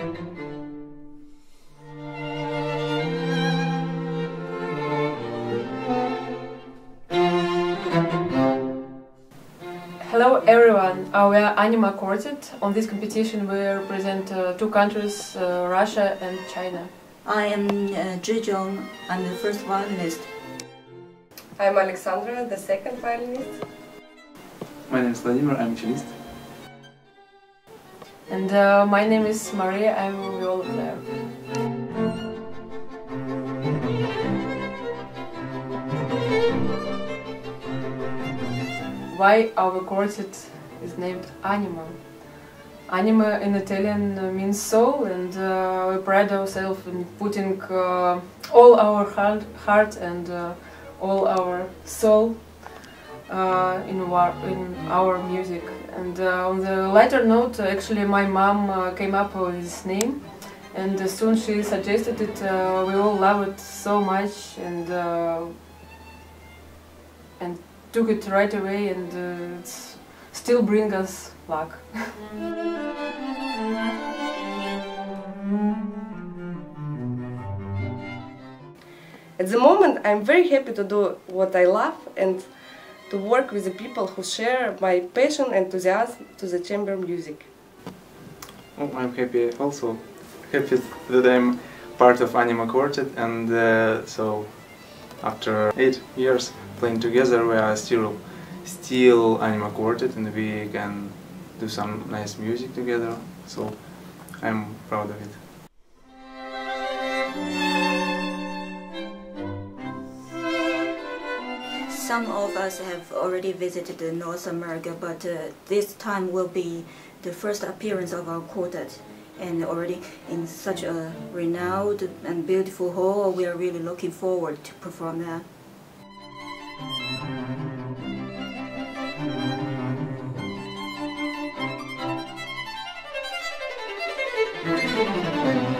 Hello everyone, uh, we are Anima Quartet. On this competition we represent uh, two countries, uh, Russia and China. I am uh, Zhizhong. I'm the first violinist. I'm Alexandra, the second violinist. My name is Vladimir, I'm cellist. And uh, my name is Maria, I'm a viola player. Why our quartet is named Anima? Anima in Italian means soul, and uh, we pride ourselves in putting uh, all our heart, heart and uh, all our soul uh, in, our, in our music. And uh, on the lighter note, actually, my mom uh, came up with this name, and as soon she suggested it, uh, we all love it so much, and uh, and took it right away, and uh, it's still bring us luck. At the moment, I'm very happy to do what I love and to work with the people who share my passion and enthusiasm to the chamber music. Oh, I'm happy also. Happy that I'm part of Anima Quartet and uh, so after eight years playing together we are still still Anima Quartet and we can do some nice music together so I'm proud of it. Some of us have already visited North America, but uh, this time will be the first appearance of our quartet. And already in such a renowned and beautiful hall, we are really looking forward to perform. Thank